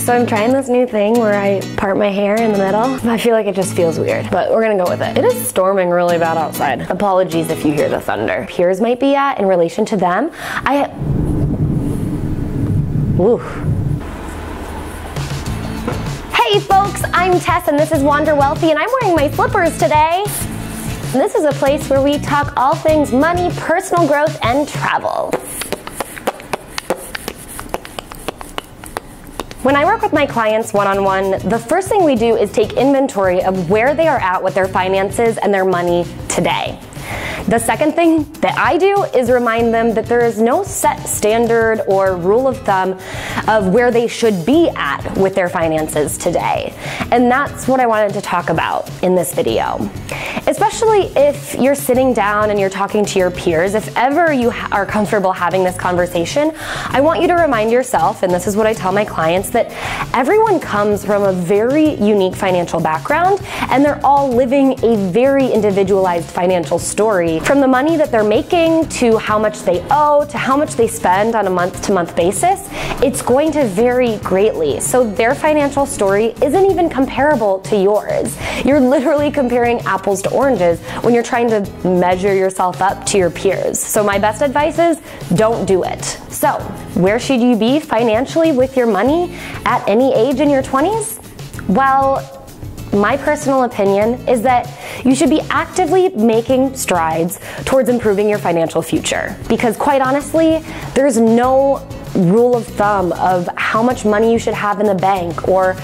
So I'm trying this new thing where I part my hair in the middle. I feel like it just feels weird, but we're gonna go with it. It is storming really bad outside. Apologies if you hear the thunder. Peers might be at in relation to them. I, woo. Hey folks, I'm Tess and this is Wander Wealthy and I'm wearing my slippers today. This is a place where we talk all things money, personal growth, and travel. When I work with my clients one on one, the first thing we do is take inventory of where they are at with their finances and their money today. The second thing that I do is remind them that there is no set standard or rule of thumb of where they should be at with their finances today. And that's what I wanted to talk about in this video. Especially if you're sitting down and you're talking to your peers, if ever you are comfortable having this conversation, I want you to remind yourself, and this is what I tell my clients, that everyone comes from a very unique financial background and they're all living a very individualized financial story from the money that they're making to how much they owe to how much they spend on a month to month basis, it's going to vary greatly. So their financial story isn't even comparable to yours. You're literally comparing apples to oranges when you're trying to measure yourself up to your peers. So my best advice is don't do it. So, where should you be financially with your money at any age in your 20s? Well, my personal opinion is that you should be actively making strides towards improving your financial future. Because quite honestly, there's no rule of thumb of how much money you should have in the bank or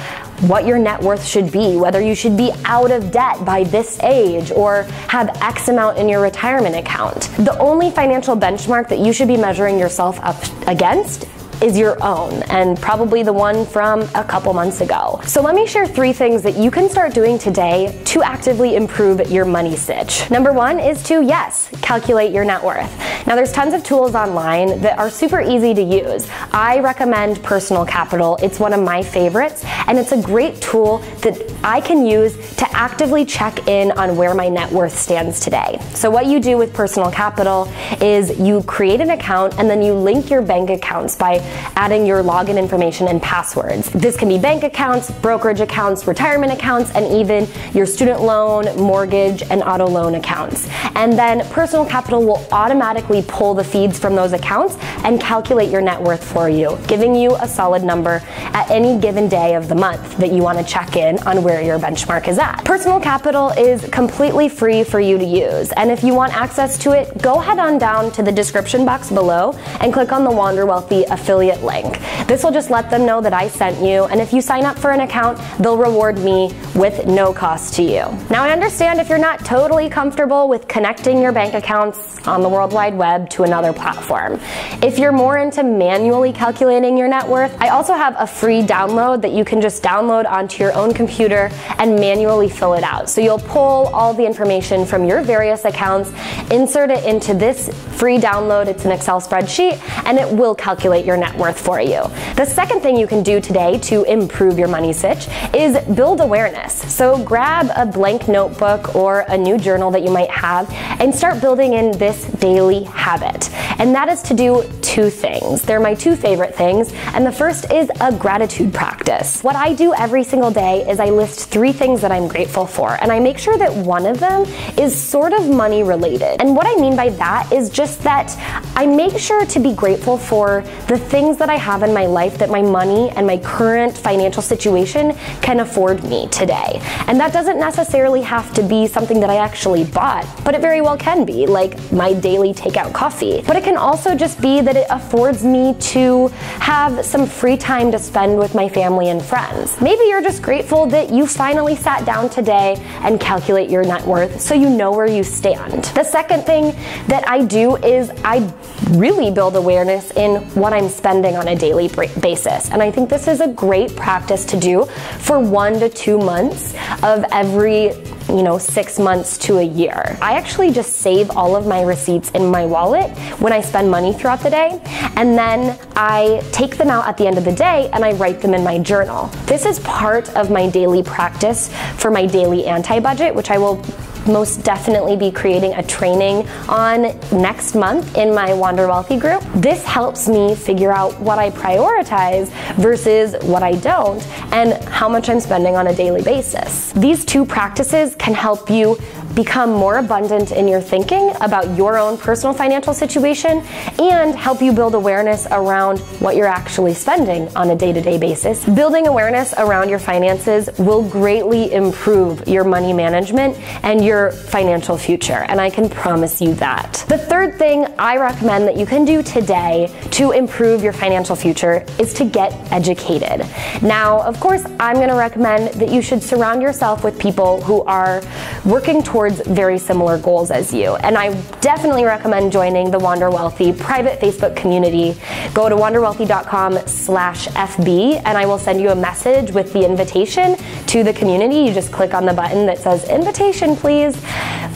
what your net worth should be, whether you should be out of debt by this age or have X amount in your retirement account. The only financial benchmark that you should be measuring yourself up against is your own and probably the one from a couple months ago. So let me share three things that you can start doing today to actively improve your money sitch. Number one is to, yes, calculate your net worth. Now there's tons of tools online that are super easy to use. I recommend Personal Capital. It's one of my favorites and it's a great tool that I can use to actively check in on where my net worth stands today. So what you do with Personal Capital is you create an account and then you link your bank accounts by adding your login information and passwords. This can be bank accounts, brokerage accounts, retirement accounts, and even your student loan, mortgage, and auto loan accounts. And then Personal Capital will automatically pull the feeds from those accounts and calculate your net worth for you, giving you a solid number at any given day of the month that you want to check in on where your benchmark is at. Personal Capital is completely free for you to use, and if you want access to it, go head on down to the description box below and click on the Wander Wealthy affiliate affiliate link. This will just let them know that I sent you, and if you sign up for an account, they'll reward me with no cost to you. Now, I understand if you're not totally comfortable with connecting your bank accounts on the World Wide Web to another platform. If you're more into manually calculating your net worth, I also have a free download that you can just download onto your own computer and manually fill it out. So you'll pull all the information from your various accounts, insert it into this free download. It's an Excel spreadsheet, and it will calculate your net worth for you. The second thing you can do today to improve your money sitch is build awareness. So grab a blank notebook or a new journal that you might have and start building in this daily habit. And that is to do two things. They're my two favorite things. And the first is a gratitude practice. What I do every single day is I list three things that I'm grateful for. And I make sure that one of them is sort of money related. And what I mean by that is just that I make sure to be grateful for the things that I have in my life that my money and my current financial situation can afford me today. And that doesn't necessarily have to be something that I actually bought, but it very well can be, like my daily takeout coffee. But it can also just be that it affords me to have some free time to spend with my family and friends. Maybe you're just grateful that you finally sat down today and calculate your net worth so you know where you stand. The second thing that I do is I really build awareness in what I'm spending on a daily basis. And I think this is a great practice to do for one to two months of every you know, six months to a year. I actually just save all of my receipts in my wallet when I spend money throughout the day, and then I take them out at the end of the day and I write them in my journal. This is part of my daily practice for my daily anti budget, which I will most definitely be creating a training on next month in my Wander Wealthy group. This helps me figure out what I prioritize versus what I don't and how much I'm spending on a daily basis. These two practices can help you become more abundant in your thinking about your own personal financial situation and help you build awareness around what you're actually spending on a day to day basis. Building awareness around your finances will greatly improve your money management and your financial future, and I can promise you that. The third thing I recommend that you can do today to improve your financial future is to get educated. Now, of course, I'm going to recommend that you should surround yourself with people who are working towards towards very similar goals as you. And I definitely recommend joining the Wander Wealthy private Facebook community. Go to wanderwealthy.com slash FB and I will send you a message with the invitation to the community. You just click on the button that says invitation, please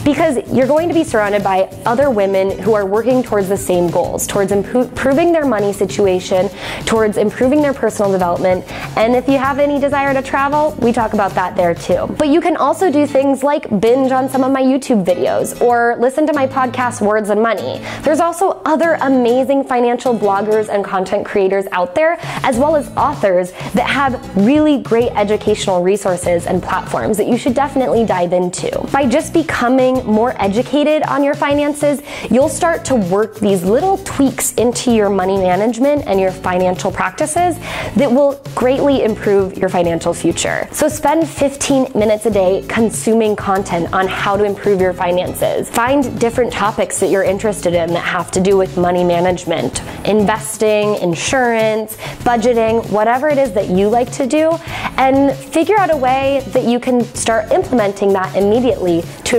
because you're going to be surrounded by other women who are working towards the same goals, towards improving their money situation, towards improving their personal development. And if you have any desire to travel, we talk about that there too. But you can also do things like binge on some of my YouTube videos or listen to my podcast, Words and Money. There's also other amazing financial bloggers and content creators out there, as well as authors that have really great educational resources and platforms that you should definitely dive into. By just becoming more educated on your finances, you'll start to work these little tweaks into your money management and your financial practices that will greatly improve your financial future. So spend 15 minutes a day consuming content on how to improve your finances. Find different topics that you're interested in that have to do with money management, investing, insurance, budgeting, whatever it is that you like to do, and figure out a way that you can start implementing that immediately to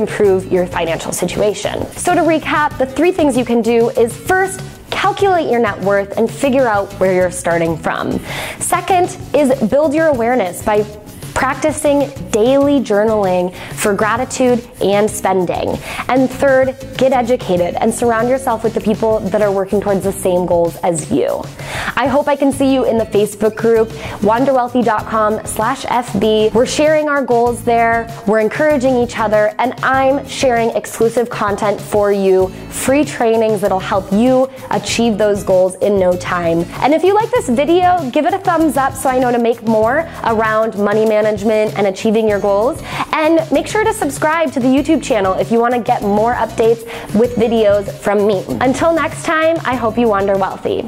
your financial situation. So to recap, the three things you can do is first, calculate your net worth and figure out where you're starting from. Second is build your awareness by practicing daily journaling for gratitude and spending. And third, get educated and surround yourself with the people that are working towards the same goals as you. I hope I can see you in the Facebook group, wanderwealthy.com slash FB. We're sharing our goals there, we're encouraging each other, and I'm sharing exclusive content for you, free trainings that'll help you achieve those goals in no time. And if you like this video, give it a thumbs up so I know to make more around money management management and achieving your goals. And make sure to subscribe to the YouTube channel if you want to get more updates with videos from me. Until next time, I hope you wander wealthy.